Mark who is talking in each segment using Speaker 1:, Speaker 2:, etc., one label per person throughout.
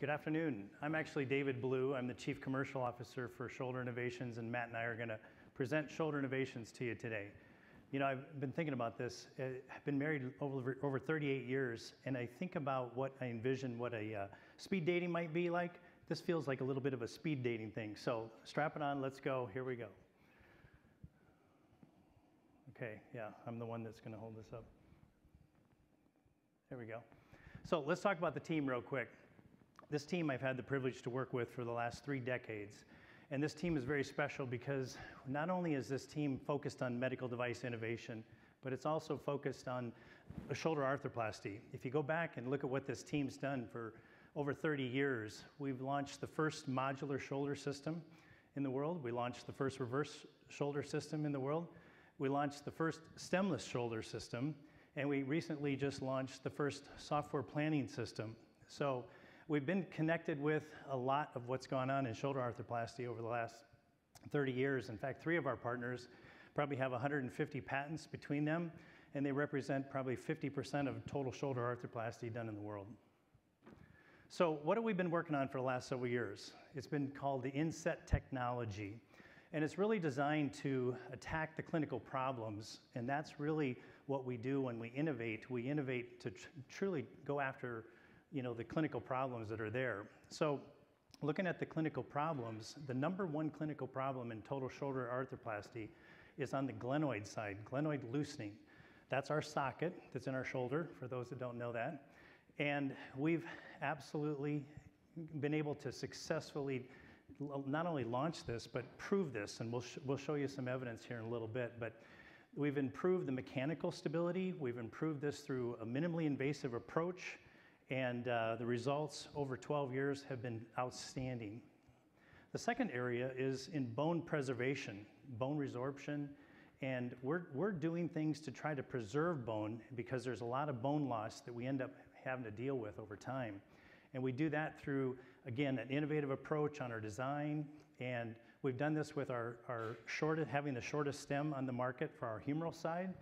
Speaker 1: Good afternoon. I'm actually David Blue. I'm the Chief Commercial Officer for Shoulder Innovations, and Matt and I are going to present Shoulder Innovations to you today. You know, I've been thinking about this. I've been married over, over 38 years, and I think about what I envision what a uh, speed dating might be like. This feels like a little bit of a speed dating thing. So strap it on, let's go. Here we go. Okay, yeah, I'm the one that's going to hold this up. There we go. So let's talk about the team real quick. This team I've had the privilege to work with for the last three decades. And this team is very special because not only is this team focused on medical device innovation, but it's also focused on shoulder arthroplasty. If you go back and look at what this team's done for over 30 years, we've launched the first modular shoulder system in the world. We launched the first reverse shoulder system in the world. We launched the first stemless shoulder system. And we recently just launched the first software planning system. So we've been connected with a lot of what's gone on in shoulder arthroplasty over the last 30 years. In fact, three of our partners probably have 150 patents between them, and they represent probably 50% of total shoulder arthroplasty done in the world. So, what have we been working on for the last several years? It's been called the InSet technology. And it's really designed to attack the clinical problems. And that's really what we do when we innovate. We innovate to tr- truly go after you know, the clinical problems that are there. So looking at the clinical problems, the number one clinical problem in total shoulder arthroplasty is on the glenoid side, glenoid loosening. That's our socket that's in our shoulder, for those that don't know that. And we've absolutely been able to successfully not only launch this, but prove this. And we'll, sh- we'll show you some evidence here in a little bit. But we've improved the mechanical stability. We've improved this through a minimally invasive approach and uh, the results over 12 years have been outstanding. The second area is in bone preservation, bone resorption, and we're, we're doing things to try to preserve bone because there's a lot of bone loss that we end up having to deal with over time. And we do that through, again, an innovative approach on our design. And we've done this with our, our shortest, having the shortest stem on the market for our humeral side.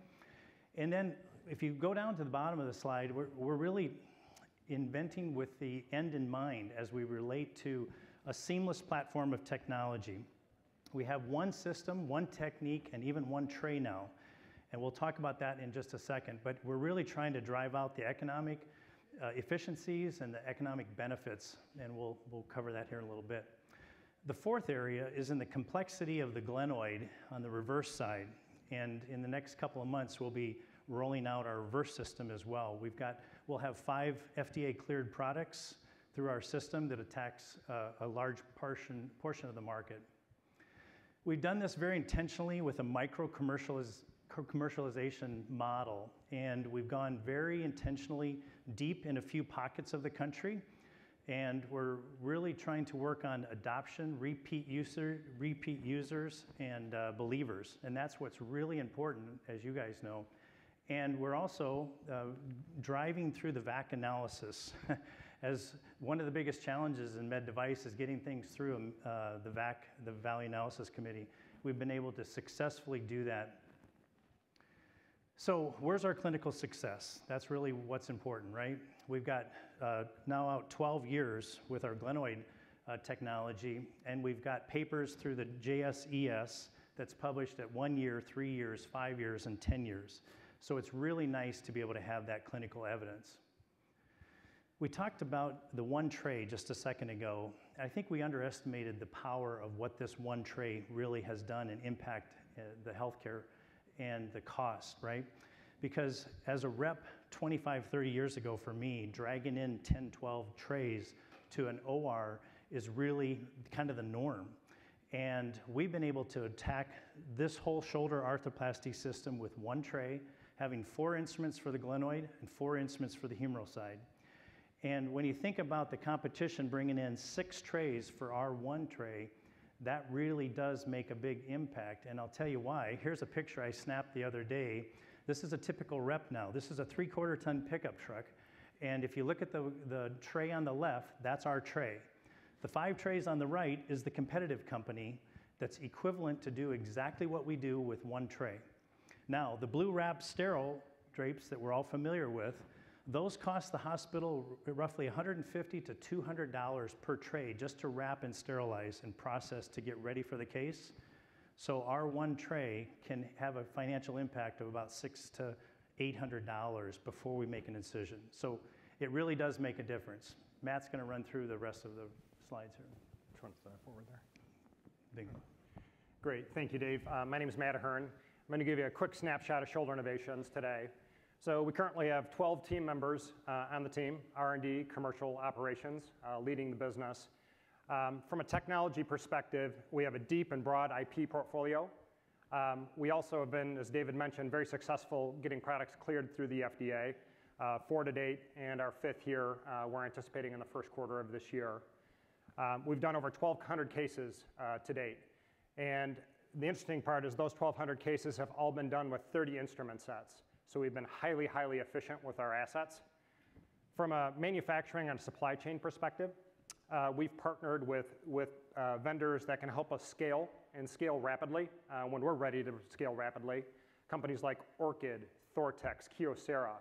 Speaker 1: And then if you go down to the bottom of the slide, we're, we're really inventing with the end in mind as we relate to a seamless platform of technology. We have one system, one technique, and even one tray now. And we'll talk about that in just a second. But we're really trying to drive out the economic uh, efficiencies and the economic benefits. And we'll, we'll cover that here in a little bit. The fourth area is in the complexity of the glenoid on the reverse side. And in the next couple of months, we'll be rolling out our Verse system as well. We've got, we'll have five FDA cleared products through our system that attacks uh, a large portion, portion of the market. We've done this very intentionally with a micro commercialization model, and we've gone very intentionally deep in a few pockets of the country. And we're really trying to work on adoption, repeat user, repeat users, and uh, believers. And that's what's really important, as you guys know, and we're also uh, driving through the VAC analysis. As one of the biggest challenges in med device is getting things through um, uh, the VAC, the Value Analysis Committee. We've been able to successfully do that. So, where's our clinical success? That's really what's important, right? We've got uh, now out 12 years with our glenoid uh, technology, and we've got papers through the JSES that's published at one year, three years, five years, and 10 years. So it's really nice to be able to have that clinical evidence. We talked about the one tray just a second ago. I think we underestimated the power of what this one tray really has done and impact uh, the healthcare and the cost, right? Because as a rep 25, 30 years ago for me, dragging in 10, 12 trays to an OR is really kind of the norm. And we've been able to attack this whole shoulder arthroplasty system with one tray having four instruments for the glenoid and four instruments for the humeral side. And when you think about the competition bringing in six trays for our one tray, that really does make a big impact. And I'll tell you why. Here's a picture I snapped the other day. This is a typical rep now. This is a three quarter ton pickup truck. And if you look at the, the tray on the left, that's our tray. The five trays on the right is the competitive company that's equivalent to do exactly what we do with one tray. Now, the blue wrap sterile drapes that we're all familiar with, Those cost the hospital roughly 150 to $200 per tray just to wrap and sterilize and process to get ready for the case. So our one tray can have a financial impact of about six to $800 before we make an incision. So it really does make a difference. Matt's going to run through the rest of the slides here.
Speaker 2: Which one's the forward there?
Speaker 1: Big one.
Speaker 2: Great, thank you, Dave. Uh, my name is Matt Ahearn. I'm going to give you a quick snapshot of Shoulder Innovations today. So we currently have 12 team members uh, on the team, R&D, commercial operations, uh, leading the business. Um, from a technology perspective, we have a deep and broad IP portfolio. Um, we also have been, as David mentioned, very successful getting products cleared through the FDA, uh, four to date, and our fifth year uh, we're anticipating in the first quarter of this year. Um, we've done over 1,200 cases uh, to date. And the interesting part is those 1,200 cases have all been done with 30 instrument sets. So we've been highly, highly efficient with our assets. From a manufacturing and supply chain perspective, uh, we've partnered with, with uh, vendors that can help us scale and scale rapidly uh, when we're ready to scale rapidly. Companies like Orchid, Thortex, Kyocera.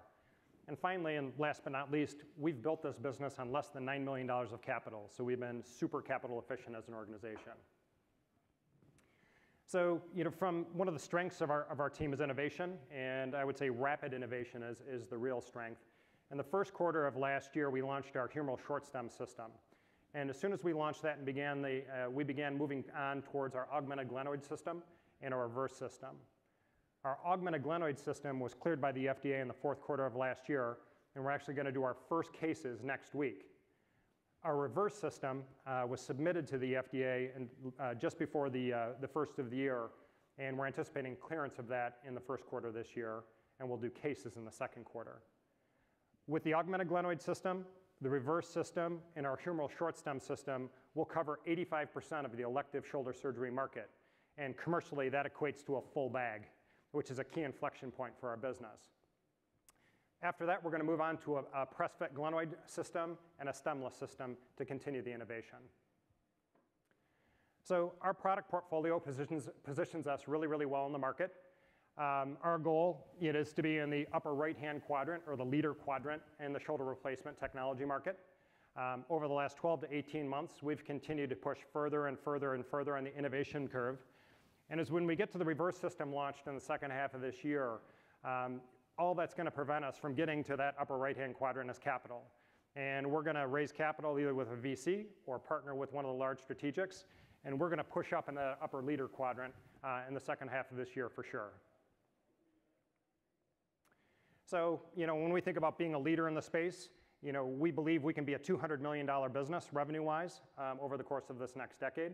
Speaker 2: And finally, and last but not least, we've built this business on less than $9 million of capital. So we've been super capital efficient as an organization. So, you know, from one of the strengths of our, of our team is innovation, and I would say rapid innovation is, is the real strength. In the first quarter of last year, we launched our humeral short stem system. And as soon as we launched that and began the, uh, we began moving on towards our augmented glenoid system and our reverse system. Our augmented glenoid system was cleared by the FDA in the fourth quarter of last year, and we're actually going to do our first cases next week. Our reverse system uh, was submitted to the FDA uh, just before the, uh, the first of the year, and we're anticipating clearance of that in the first quarter this year, and we'll do cases in the second quarter. With the augmented glenoid system, the reverse system and our humeral short stem system we'll cover 85% of the elective shoulder surgery market. And commercially, that equates to a full bag, which is a key inflection point for our business. After that, we're going to move on to a, a press-fit glenoid system and a stemless system to continue the innovation. So our product portfolio positions, positions us really, really well in the market. Um, our goal it is to be in the upper right-hand quadrant or the leader quadrant in the shoulder replacement technology market. Um, over the last 12 to 18 months, we've continued to push further and further and further on the innovation curve. And as when we get to the reverse system launched in the second half of this year, um, all that's going to prevent us from getting to that upper right-hand quadrant is capital. And we're going to raise capital either with a VC or partner with one of the large strategics. And we're going to push up in the upper leader quadrant uh, in the second half of this year for sure. So, you know, when we think about being a leader in the space, you know, we believe we can be a $200 million business revenue-wise um, over the course of this next decade.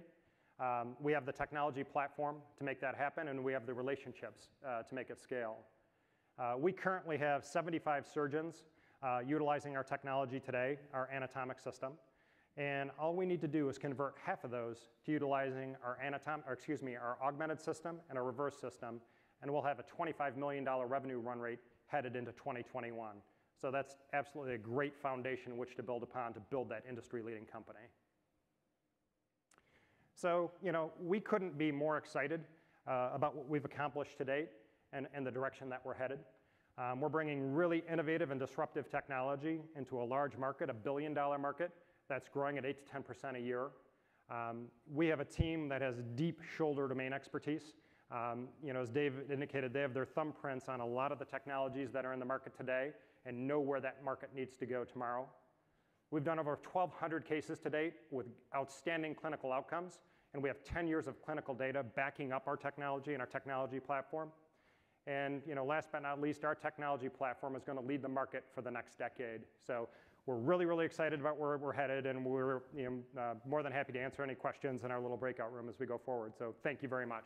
Speaker 2: Um, we have the technology platform to make that happen, and we have the relationships uh, to make it scale. Uh, we currently have 75 surgeons uh, utilizing our technology today, our anatomic system. And all we need to do is convert half of those to utilizing our anatom, or excuse me, our augmented system and our reverse system, and we'll have a $25 million revenue run rate headed into 2021. So that's absolutely a great foundation which to build upon to build that industry-leading company. So, you know, we couldn't be more excited uh, about what we've accomplished to date and, and the direction that we're headed. Um, we're bringing really innovative and disruptive technology into a large market, a billion dollar market that's growing at 8 to 10% a year. Um, we have a team that has deep shoulder domain expertise. Um, you know, as Dave indicated, they have their thumbprints on a lot of the technologies that are in the market today and know where that market needs to go tomorrow. We've done over 1,200 cases to date with outstanding clinical outcomes, and we have 10 years of clinical data backing up our technology and our technology platform. And you know, last but not least, our technology platform is going to lead the market for the next decade. So we're really, really excited about where we're headed, and we're you know, uh, more than happy to answer any questions in our little breakout room as we go forward. So thank you very much.